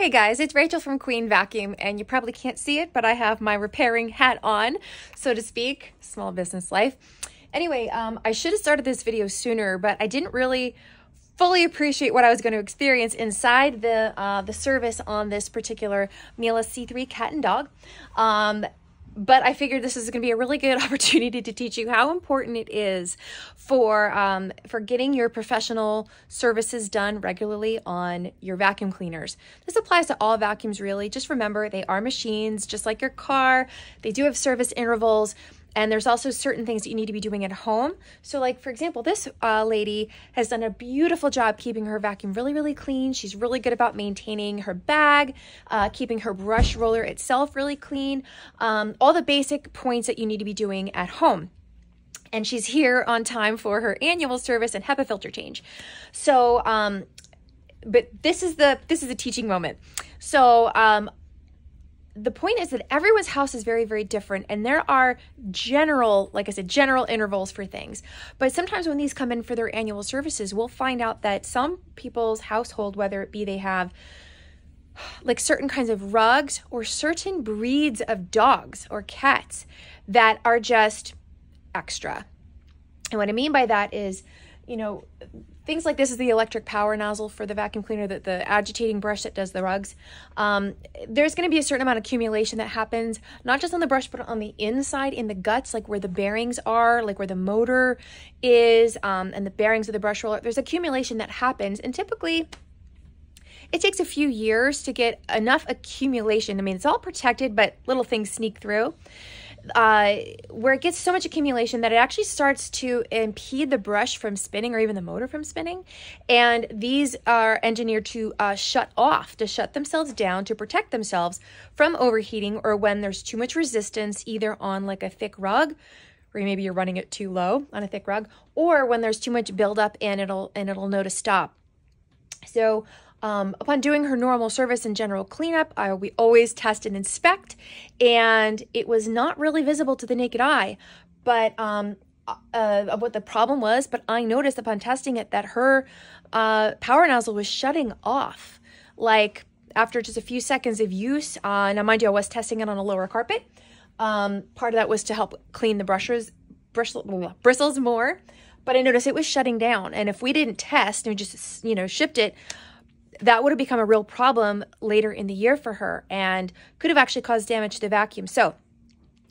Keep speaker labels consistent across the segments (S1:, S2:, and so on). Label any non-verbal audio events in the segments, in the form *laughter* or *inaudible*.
S1: Hey guys, it's Rachel from Queen Vacuum, and you probably can't see it, but I have my repairing hat on, so to speak, small business life. Anyway, um, I should have started this video sooner, but I didn't really fully appreciate what I was going to experience inside the uh, the service on this particular Miele C3 cat and dog. Um, but I figured this is going to be a really good *laughs* opportunity to teach you how important it is for um, for getting your professional services done regularly on your vacuum cleaners. This applies to all vacuums really. Just remember they are machines just like your car. They do have service intervals. And there's also certain things that you need to be doing at home. So, like for example, this uh, lady has done a beautiful job keeping her vacuum really, really clean. She's really good about maintaining her bag, uh, keeping her brush roller itself really clean. Um, all the basic points that you need to be doing at home and she's here on time for her annual service and HEPA filter change. So, um, but this is the this is a teaching moment. So, um, the point is that everyone's house is very, very different, and there are general, like I said, general intervals for things. But sometimes when these come in for their annual services, we'll find out that some people's household, whether it be they have like certain kinds of rugs or certain breeds of dogs or cats that are just extra. And what I mean by that is, you know, things like this is the electric power nozzle for the vacuum cleaner, the, the agitating brush that does the rugs. Um, there's going to be a certain amount of accumulation that happens, not just on the brush, but on the inside in the guts, like where the bearings are, like where the motor is, um, and the bearings of the brush roller. There's accumulation that happens, and typically it takes a few years to get enough accumulation. I mean, it's all protected, but little things sneak through uh, where it gets so much accumulation that it actually starts to impede the brush from spinning or even the motor from spinning. And these are engineered to uh, shut off, to shut themselves down, to protect themselves from overheating or when there's too much resistance, either on like a thick rug or maybe you're running it too low on a thick rug, or when there's too much buildup and it'll and it'll know to stop. So um, upon doing her normal service and general cleanup, I, we always test and inspect, and it was not really visible to the naked eye, but um, uh, what the problem was. But I noticed upon testing it that her uh, power nozzle was shutting off, like after just a few seconds of use. Uh, now, mind you, I was testing it on a lower carpet. Um, part of that was to help clean the brushes, bristle, bristles more, but I noticed it was shutting down. And if we didn't test and we just, you know, shipped it, that would have become a real problem later in the year for her and could have actually caused damage to the vacuum. So,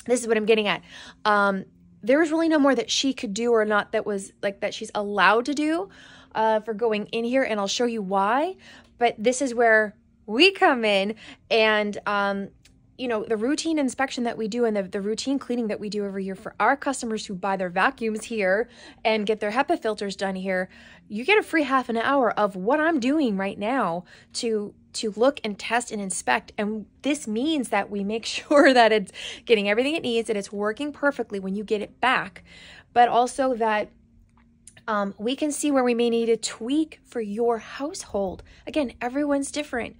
S1: this is what I'm getting at. Um, there was really no more that she could do or not that was like that she's allowed to do uh, for going in here, and I'll show you why. But this is where we come in and um, you know, the routine inspection that we do and the, the routine cleaning that we do every year for our customers who buy their vacuums here and get their HEPA filters done here, you get a free half an hour of what I'm doing right now to to look and test and inspect. And this means that we make *laughs* sure that it's getting everything it needs, that it's working perfectly when you get it back, but also that um, we can see where we may need a tweak for your household. Again, everyone's different.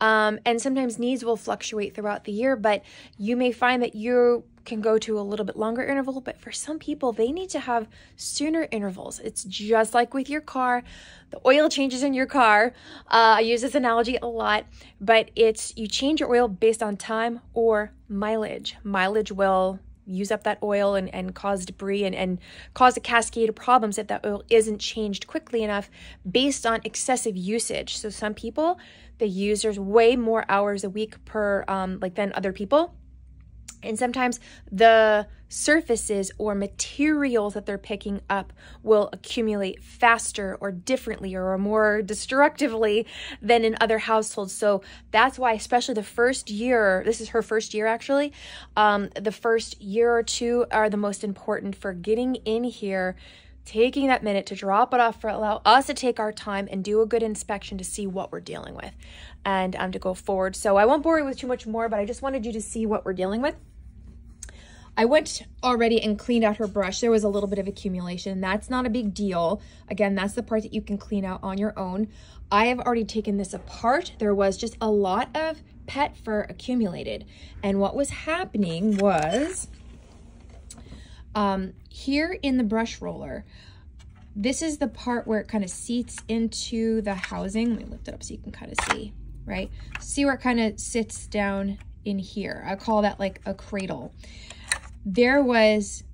S1: Um, and sometimes needs will fluctuate throughout the year, but you may find that you can go to a little bit longer interval, but for some people, they need to have sooner intervals. It's just like with your car, the oil changes in your car. Uh, I use this analogy a lot, but it's you change your oil based on time or mileage. Mileage will use up that oil and, and cause debris and, and cause a cascade of problems if that oil isn't changed quickly enough based on excessive usage. So some people, they use there's way more hours a week per um, like than other people. And sometimes the surfaces or materials that they're picking up will accumulate faster or differently or more destructively than in other households. So that's why, especially the first year, this is her first year actually, um, the first year or two are the most important for getting in here taking that minute to drop it off for allow us to take our time and do a good inspection to see what we're dealing with and um, to go forward. So I won't bore you with too much more, but I just wanted you to see what we're dealing with. I went already and cleaned out her brush. There was a little bit of accumulation. That's not a big deal. Again, that's the part that you can clean out on your own. I have already taken this apart. There was just a lot of pet fur accumulated. And what was happening was um, here in the brush roller, this is the part where it kind of seats into the housing. Let me lift it up so you can kind of see. right? See where it kind of sits down in here. I call that like a cradle. There was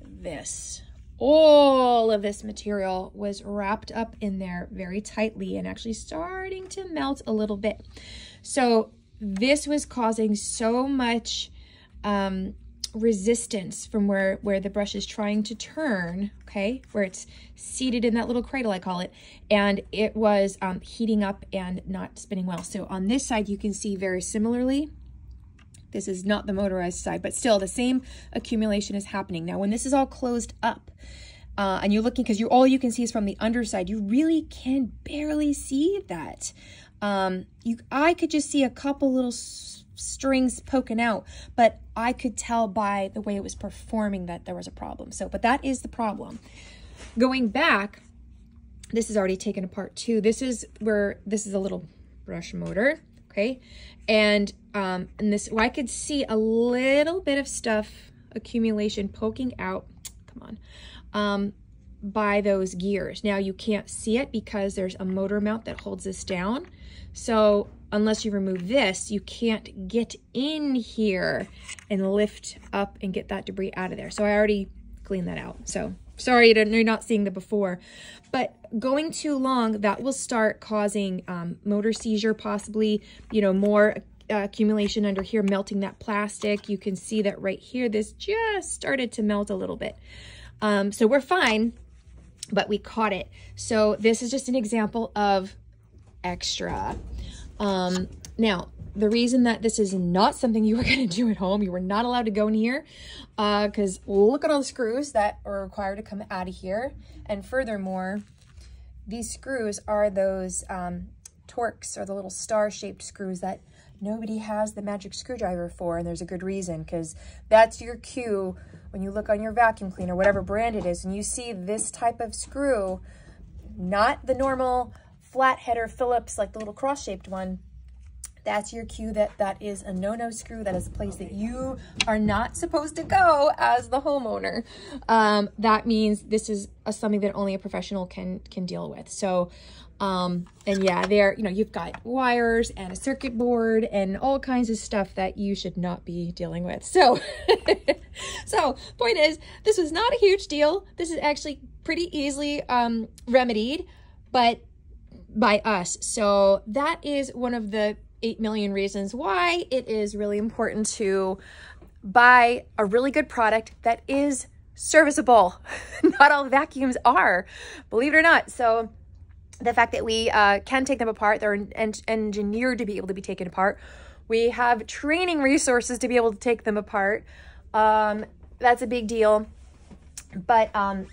S1: this. All of this material was wrapped up in there very tightly and actually starting to melt a little bit. So this was causing so much um, resistance from where, where the brush is trying to turn, okay, where it's seated in that little cradle, I call it, and it was um, heating up and not spinning well. So on this side, you can see very similarly, this is not the motorized side, but still the same accumulation is happening. Now, when this is all closed up, uh, and you're looking, because you all you can see is from the underside, you really can barely see that. Um, you, I could just see a couple little strings poking out, but I could tell by the way it was performing that there was a problem. So, but that is the problem. Going back, this is already taken apart too. This is where, this is a little brush motor, okay? And, um, and this, well, I could see a little bit of stuff, accumulation poking out, come on, um, by those gears. Now you can't see it because there's a motor mount that holds this down. So unless you remove this, you can't get in here and lift up and get that debris out of there. So I already cleaned that out. So sorry you're not seeing the before. But going too long, that will start causing um, motor seizure, possibly, you know, more uh, accumulation under here, melting that plastic. You can see that right here, this just started to melt a little bit. Um, so we're fine, but we caught it. So this is just an example of extra. Um, now, the reason that this is not something you are going to do at home, you were not allowed to go in here, because uh, look at all the screws that are required to come out of here. And furthermore, these screws are those um, Torx or the little star-shaped screws that nobody has the magic screwdriver for, and there's a good reason, because that's your cue when you look on your vacuum cleaner, whatever brand it is, and you see this type of screw, not the normal flat header Phillips, like the little cross-shaped one, that's your cue that that is a no-no screw. That is a place that you are not supposed to go as the homeowner. Um, that means this is a, something that only a professional can can deal with. So, um, and yeah, there, you know, you've got wires and a circuit board and all kinds of stuff that you should not be dealing with. So, *laughs* so point is, this was not a huge deal. This is actually pretty easily um, remedied, but by us. So that is one of the 8 million reasons why it is really important to buy a really good product that is serviceable. *laughs* not all vacuums are, believe it or not. So the fact that we uh, can take them apart, they're en engineered to be able to be taken apart. We have training resources to be able to take them apart. Um, that's a big deal. But um,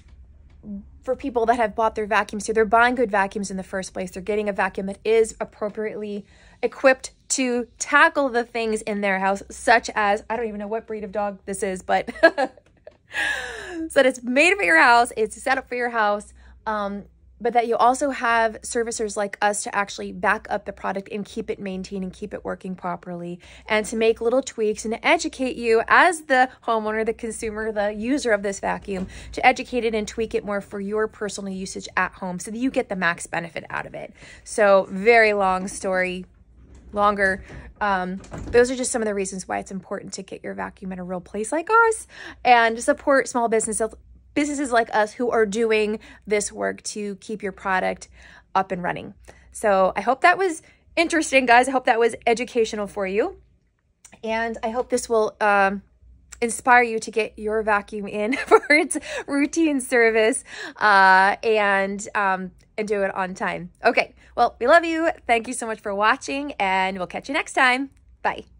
S1: for people that have bought their vacuums, so they're buying good vacuums in the first place. They're getting a vacuum that is appropriately equipped to tackle the things in their house, such as, I don't even know what breed of dog this is, but so *laughs* that it's made for your house, it's set up for your house. Um, but that you also have servicers like us to actually back up the product and keep it maintained and keep it working properly and to make little tweaks and to educate you as the homeowner, the consumer, the user of this vacuum to educate it and tweak it more for your personal usage at home so that you get the max benefit out of it. So very long story, longer. Um, those are just some of the reasons why it's important to get your vacuum in a real place like ours and support small businesses businesses like us who are doing this work to keep your product up and running. So I hope that was interesting, guys. I hope that was educational for you. And I hope this will um, inspire you to get your vacuum in *laughs* for its routine service uh, and, um, and do it on time. Okay, well, we love you. Thank you so much for watching, and we'll catch you next time. Bye.